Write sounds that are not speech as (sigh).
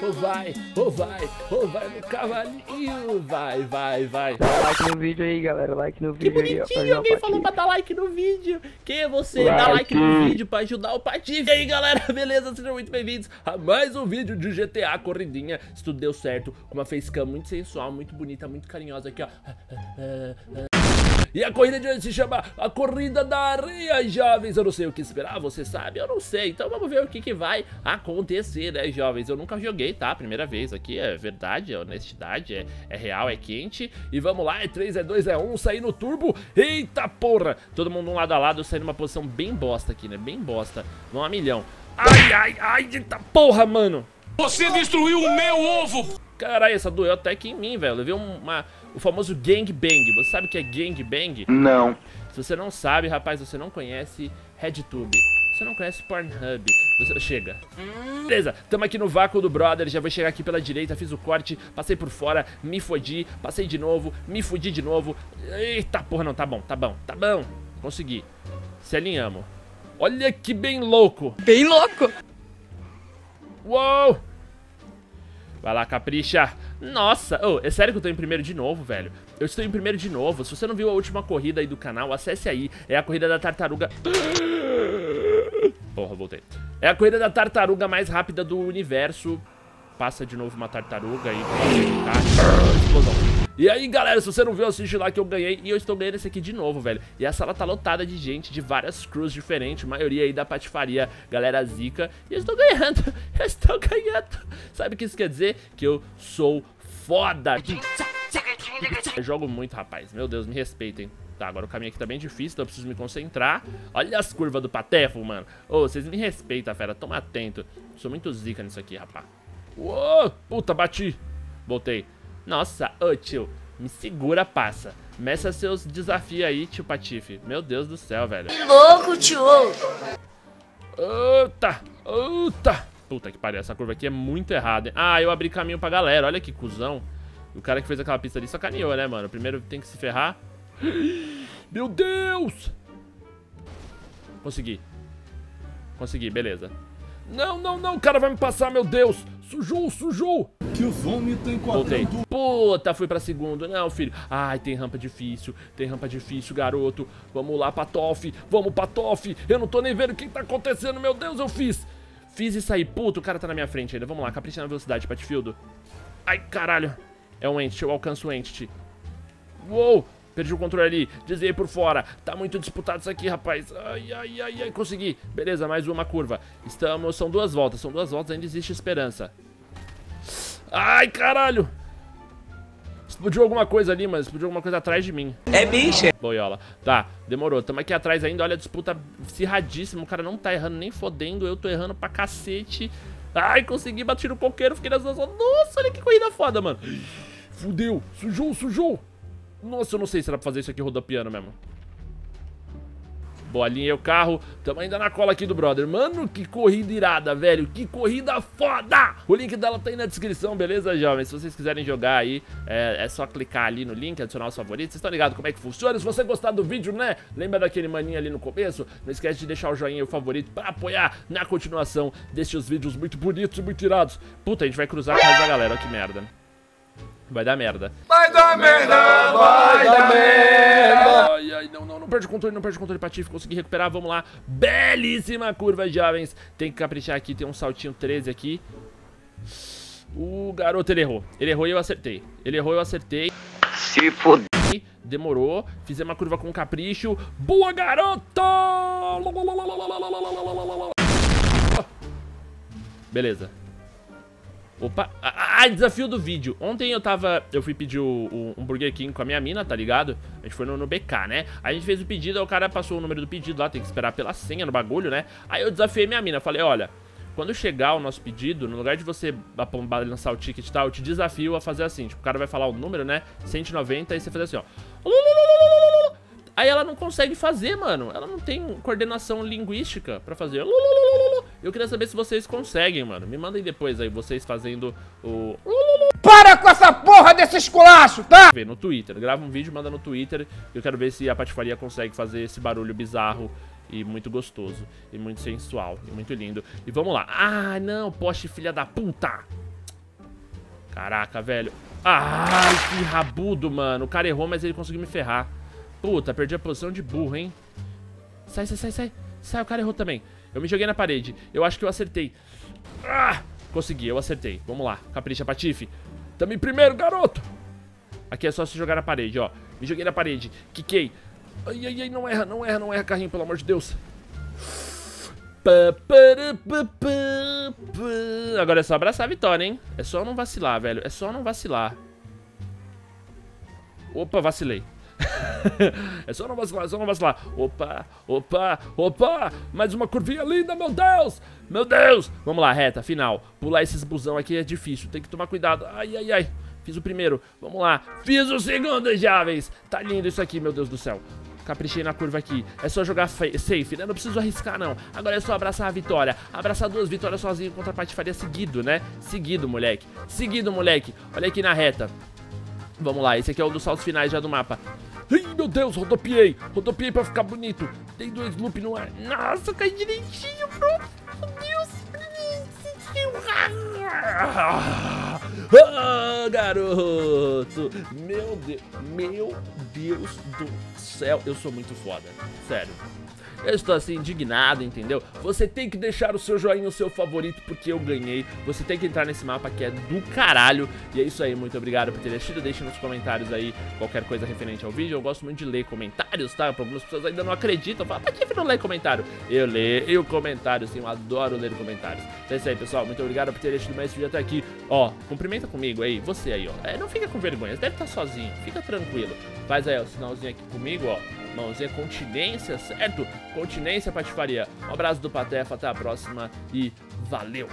ou vai, ou vai, ou vai no cavalinho, vai, vai, vai. Dá like no vídeo aí, galera. Like no Que vídeo pra bonitinho, alguém falou pra dar like no vídeo. Quem é você? Dá like no vídeo pra ajudar o Patife. E aí, galera, (laughs) beleza? Sejam muito bem-vindos a mais um vídeo de GTA Corridinha. Se tudo deu certo, com uma facecam muito sensual, muito bonita, muito carinhosa aqui, ó. E a corrida de hoje se chama a Corrida da Areia, jovens. Eu não sei o que esperar, você sabe? Eu não sei. Então vamos ver o que, que vai acontecer, né, jovens? Eu nunca joguei, tá? Primeira vez aqui, é verdade, é honestidade, é, é real, é quente. E vamos lá, é 3, é 2, é 1, sair no turbo. Eita porra! Todo mundo um lado a lado, saindo numa posição bem bosta aqui, né? Bem bosta. Vamos a milhão. Ai, ai, ai, eita porra, mano! Você destruiu o meu ovo! Caralho, essa doeu até aqui em mim, velho. Levei uma, o famoso gangbang. Você sabe o que é gangbang? Não. Se você não sabe, rapaz, você não conhece RedTube. Você não conhece Pornhub. Você chega. Beleza, tamo aqui no vácuo do brother. Já vou chegar aqui pela direita. Fiz o corte, passei por fora, me fodi, passei de novo, me fudi de novo. Eita porra, não, tá bom, tá bom, tá bom. Consegui. Se alinhamos. Olha que bem louco. Bem louco. Uou! Vai lá, capricha. Nossa, oh, é sério que eu tô em primeiro de novo, velho? Eu estou em primeiro de novo. Se você não viu a última corrida aí do canal, acesse aí. É a corrida da tartaruga. (gasps) Porra, voltei. É a corrida da tartaruga mais rápida do universo. Passa de novo uma tartaruga aí. Explosão. E aí, galera, se você não viu, assiste lá que eu ganhei. E eu estou ganhando esse aqui de novo, velho. E a sala tá lotada de gente, de várias crews diferentes. Maioria aí da patifaria, galera zica. E eu estou ganhando. (laughs) Eu estou ganhando. Sabe o que isso quer dizer? Que eu sou foda. Eu jogo muito, rapaz. Meu Deus, me respeitem. Tá, agora o caminho aqui tá bem difícil, então eu preciso me concentrar. Olha as curvas do Patefo, mano. Ô, vocês me respeitam, fera. Toma atento. Sou muito zica nisso aqui, rapaz. Uou, puta, bati. Voltei. Nossa, ô tio, me segura, passa. Meça seus desafios aí, tio Patife. Meu Deus do céu, velho. Que louco, tio. Eita, eita. Puta que pariu, essa curva aqui é muito errada. hein? Ah, eu abri caminho pra galera, olha que cuzão. O cara que fez aquela pista ali sacaneou, né, mano? Primeiro tem que se ferrar. (gasps) Meu Deus! Consegui. Consegui, beleza. Não, não, não, o cara vai me passar, meu Deus! Sujou, sujou! Que o vômito Voltei. enquadrando Puta, fui pra segundo. Não, filho. Ai, tem rampa difícil. Tem rampa difícil, garoto. Vamos lá, Patof. Vamos, Patof. Eu não tô nem vendo o que tá acontecendo. Meu Deus, eu fiz. Fiz isso aí. Puta, o cara tá na minha frente ainda. Vamos lá, capricha na velocidade, Patifieldo. Ai, caralho. É um Entity, eu alcanço o Entity. Uou. Perdi o controle ali, desviei por fora. Tá muito disputado isso aqui, rapaz. Ai, ai, ai, ai, consegui. Beleza, mais uma curva. Estamos, são duas voltas, são duas voltas, ainda existe esperança. Ai, caralho. Explodiu alguma coisa ali, mas explodiu alguma coisa atrás de mim. É bicha. Boiola. Tá, demorou. Tamo aqui atrás ainda. Olha a disputa acirradíssima. O cara não tá errando nem fodendo. Eu tô errando pra cacete. Ai, consegui bater no coqueiro. Fiquei nas duas. Nossa, olha que corrida foda, mano. Fudeu. Sujou, sujou. Nossa, eu não sei se era pra fazer isso aqui rodopiando mesmo. Boa, alinhei o carro. Tamo ainda na cola aqui do brother. Mano, que corrida irada, velho. Que corrida foda! O link dela tá aí na descrição, beleza, jovens? Se vocês quiserem jogar aí, é, é só clicar ali no link, adicionar os favoritos. Vocês estão ligados como é que funciona? Se você gostar do vídeo, né? Lembra daquele maninho ali no começo? Não esquece de deixar o joinha e o favorito pra apoiar na continuação destes vídeos muito bonitos e muito irados. Puta, a gente vai cruzar a resto da galera. Olha que merda. Vai dar merda. Vai dar merda, vai dar merda. Ai, ai, não, não, não perde o controle, não perde o controle, Patife, consegui recuperar, vamos lá. Belíssima curva, jovens. Tem que caprichar aqui, tem um saltinho 13 aqui. O garoto, ele errou. Ele errou e eu acertei. Ele errou e eu acertei. Se fuder. Demorou. Fizemos uma curva com capricho. Boa, garoto! Beleza. Opa, ah, desafio do vídeo. Ontem eu tava, eu fui pedir o, o, um Burger King com a minha mina, tá ligado? A gente foi no, no BK, né? Aí a gente fez o pedido, aí o cara passou o número do pedido lá, tem que esperar pela senha no bagulho, né? Aí eu desafiei minha mina, falei, olha, quando chegar o nosso pedido, no lugar de você lançar o ticket e tal, eu te desafio a fazer assim, tipo, o cara vai falar o número, né? 190, aí você faz assim, ó. Aí ela não consegue fazer, mano. Ela não tem coordenação linguística pra fazer. Eu queria saber se vocês conseguem, mano. Me mandem depois aí, vocês fazendo o... Para com essa porra desse esculacho, tá? Ver no Twitter. Grava um vídeo, manda no Twitter. Eu quero ver se a patifaria consegue fazer esse barulho bizarro e muito gostoso. E muito sensual. E muito lindo. E vamos lá. Ah, não. Poste, filha da puta. Caraca, velho. Ai, que rabudo, mano. O cara errou, mas ele conseguiu me ferrar. Puta, perdi a posição de burro, hein? Sai, sai, sai, sai. Sai, o cara errou também. Eu me joguei na parede. Eu acho que eu acertei. Ah, consegui, eu acertei. Vamos lá, capricha, Patife. Tamo em primeiro, garoto. Aqui é só se jogar na parede, ó. Me joguei na parede. Quiquei. Ai, ai, ai, não erra, não erra, não erra, carrinho, pelo amor de Deus. Agora é só abraçar a vitória, hein? É só não vacilar, velho. É só não vacilar. Opa, vacilei. (laughs) é só não vacilar, é só não vacilar. Opa, opa, opa. Mais uma curvinha linda, meu Deus. Meu Deus. Vamos lá, reta, final. Pular esses busão aqui é difícil. Tem que tomar cuidado. Ai, ai, ai. Fiz o primeiro. Vamos lá. Fiz o segundo, jovens. Tá lindo isso aqui, meu Deus do céu. Caprichei na curva aqui. É só jogar safe, né? Não preciso arriscar, não. Agora é só abraçar a vitória. Abraçar duas vitórias sozinho contra a patifaria seguido, né? Seguido, moleque. Seguido, moleque. Olha aqui na reta. Vamos lá, esse aqui é um dos saltos finais já do mapa. Ai, meu Deus, rodopiei. Rodopiei pra ficar bonito. Dei dois loop no ar. Nossa, caí direitinho, bro. Meu Deus. Ah, garoto! Meu Deus, meu Deus do céu, eu sou muito foda, sério. Eu estou assim indignado, entendeu? Você tem que deixar o seu joinha, o seu favorito, porque eu ganhei. Você tem que entrar nesse mapa que é do caralho. E é isso aí, muito obrigado por ter assistido. Deixe nos comentários aí qualquer coisa referente ao vídeo. Eu gosto muito de ler comentários, tá? Algumas pessoas ainda não acreditam. Falam, pra que não lê comentário? Eu leio comentários, sim, eu adoro ler comentários. Então é isso aí, pessoal. Muito obrigado por ter assistido mais esse vídeo até aqui. Ó, cumprimenta comigo aí, você aí, ó. É, não fica com vergonha, você deve estar sozinho. Fica tranquilo. Faz aí, o sinalzinho aqui comigo, ó. Mãozinha continência, certo? Continência, patifaria. Um abraço do Patefa, até a próxima e valeu!